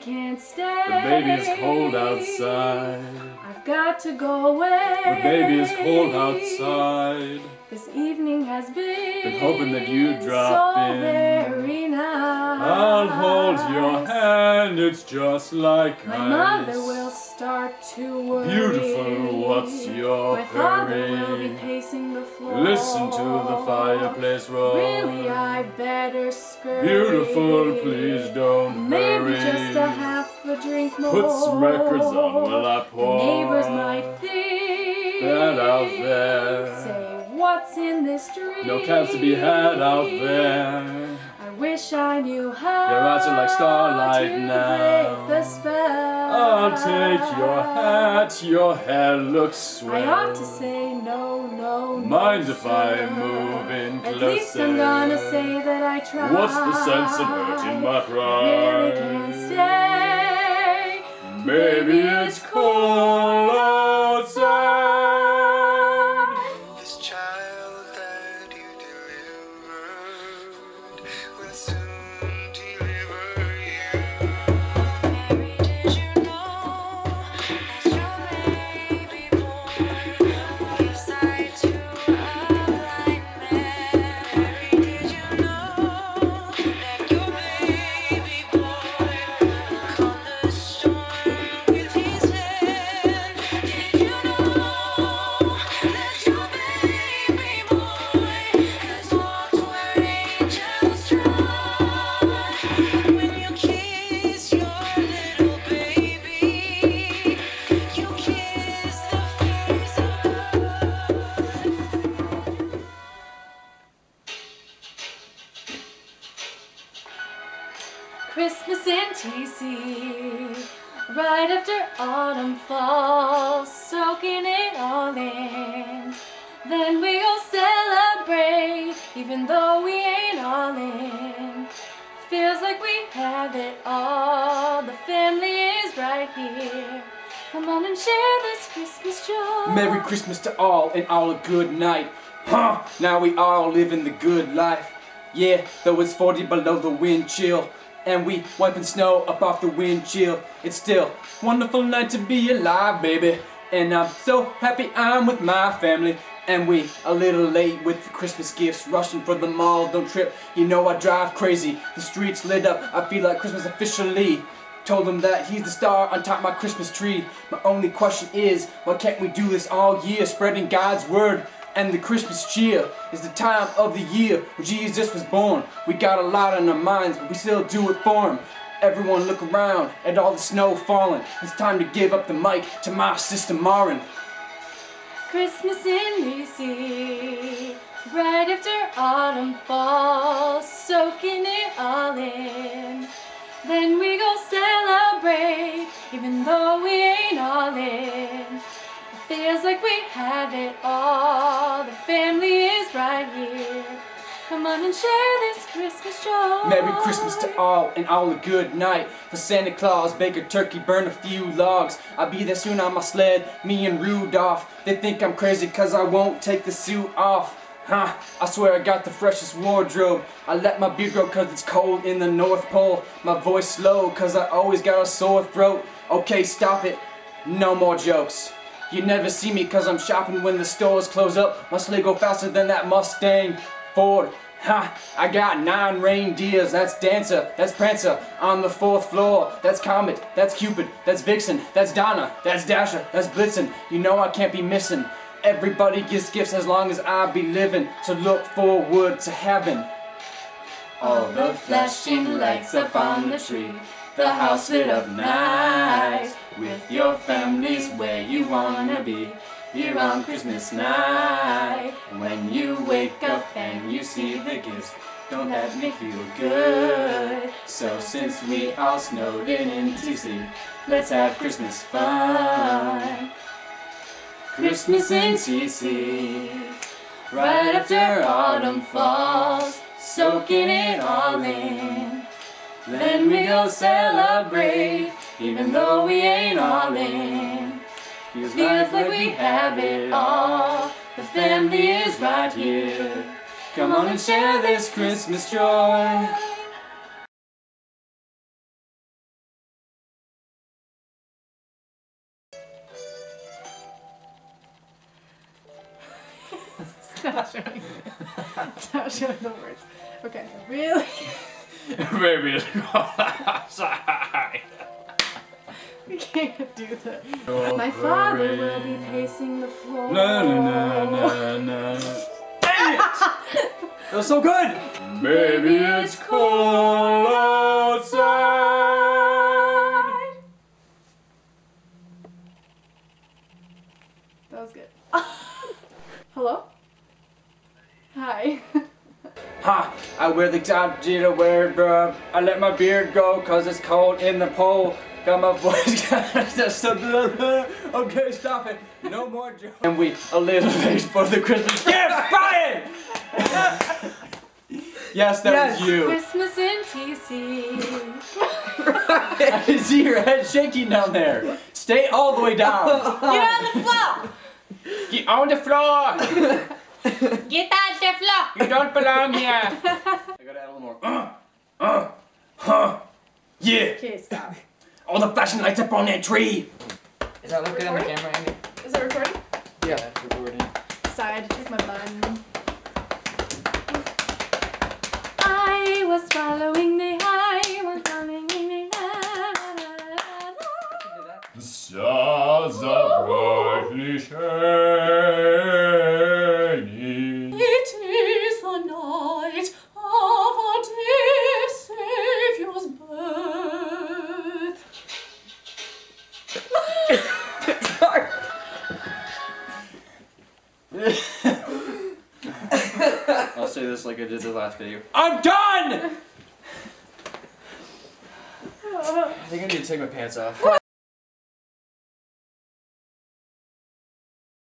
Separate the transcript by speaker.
Speaker 1: can't stay.
Speaker 2: But baby, it's cold outside.
Speaker 1: I've got to go away.
Speaker 2: The baby, it's cold outside.
Speaker 1: This evening has been,
Speaker 2: Been hoping that you'd drop
Speaker 1: so
Speaker 2: in.
Speaker 1: very nice.
Speaker 2: I'll hold your hand, it's just like
Speaker 1: My
Speaker 2: ice.
Speaker 1: mother will start to worry.
Speaker 2: Beautiful, what's your
Speaker 1: My father will be
Speaker 2: hurry?
Speaker 1: pacing the floor.
Speaker 2: Listen to the fireplace roar.
Speaker 1: Really, I better scurry.
Speaker 2: Beautiful, please don't
Speaker 1: Maybe
Speaker 2: hurry.
Speaker 1: just a half a drink more.
Speaker 2: Put some records on while I pour.
Speaker 1: The neighbors might think
Speaker 2: That out there.
Speaker 1: Say, what's in this drink?
Speaker 2: No cabs to be had out there.
Speaker 1: I wish I knew how.
Speaker 2: Your eyes are like starlight
Speaker 1: to
Speaker 2: now.
Speaker 1: Break the spell.
Speaker 2: I'll take your hat, your hair looks swell.
Speaker 1: I ought to say no, no, no.
Speaker 2: Mind if I move in closer?
Speaker 1: At least I'm gonna say that I tried.
Speaker 2: What's the sense of hurting my
Speaker 1: Really can't
Speaker 2: pride?
Speaker 1: stay.
Speaker 2: Maybe it's cold
Speaker 1: TC, right after autumn falls, soaking it all in. Then we go celebrate, even though we ain't all in. Feels like we have it all, the family is right here. Come on and share this Christmas joy.
Speaker 3: Merry Christmas to all and all a good night. Huh, now we all living the good life. Yeah, though it's 40 below the wind chill. And we wiping snow up off the windshield. It's still wonderful night to be alive, baby. And I'm so happy I'm with my family. And we a little late with the Christmas gifts, rushing for the mall. Don't trip, you know I drive crazy. The streets lit up, I feel like Christmas officially. Told him that he's the star on top my Christmas tree. My only question is, why can't we do this all year, spreading God's word and the Christmas cheer? Is the time of the year when Jesus was born. We got a lot on our minds, but we still do it for him. Everyone look around at all the snow falling. It's time to give up the mic to my sister Marin.
Speaker 1: Christmas in TC, right after autumn falls, soaking it all in. Then we go celebrate, even though we ain't all in. It feels like we have it all, share this Christmas joy.
Speaker 3: Merry Christmas to all and all a good night. For Santa Claus, bake a turkey, burn a few logs. I'll be there soon on my sled, me and Rudolph. They think I'm crazy cause I won't take the suit off. Huh, I swear I got the freshest wardrobe. I let my beard grow cause it's cold in the North Pole. My voice slow cause I always got a sore throat. Okay, stop it. No more jokes. You never see me cause I'm shopping when the stores close up. My sleigh go faster than that Mustang Ford. Ha! I got nine reindeers. That's Dancer. That's Prancer. On the fourth floor. That's Comet. That's Cupid. That's Vixen. That's Donner. That's Dasher. That's Blitzen. You know I can't be missing. Everybody gets gifts as long as I be living. to look forward to heaven.
Speaker 1: All the flashing lights up on the tree, the house lit up nice. With your families where you wanna be, here on Christmas night. When you wake up and you see the gifts, don't that make feel good? So since we all snowed in in TC, let's have Christmas fun. Christmas in TC, right after autumn falls, soaking it all in. Then we go celebrate, even though we ain't all in. Feels, Feels like, like we have it all. The family is right here. Come on and share this Christmas joy.
Speaker 4: not showing not showing the words. Okay, really?
Speaker 2: really? it's cold outside.
Speaker 4: We can't do that. My father will be pacing the floor.
Speaker 2: Na na na na na.
Speaker 3: Dang it! That was so good!
Speaker 2: Baby, it's cold
Speaker 3: I wear the top to wear bruh. I let my beard go cause it's cold in the pole. Got my voice just Okay, stop it. No more jokes. And we a little late for the Christmas gift. Brian! yes, that was you.
Speaker 4: Christmas in TC.
Speaker 3: I can see your head shaking down there. Stay all the way down.
Speaker 4: Get on the floor!
Speaker 3: Get on the floor.
Speaker 4: Get on the floor!
Speaker 3: You don't belong here. I gotta add a little more. Uh, uh, huh. Yeah.
Speaker 4: Okay, stop.
Speaker 3: All the flashing lights up on that tree.
Speaker 1: Is that look good on the camera, Andy?
Speaker 4: Is it recording?
Speaker 1: Yeah,
Speaker 3: say this like I did the last video. I'm done! I think I need to take my pants off.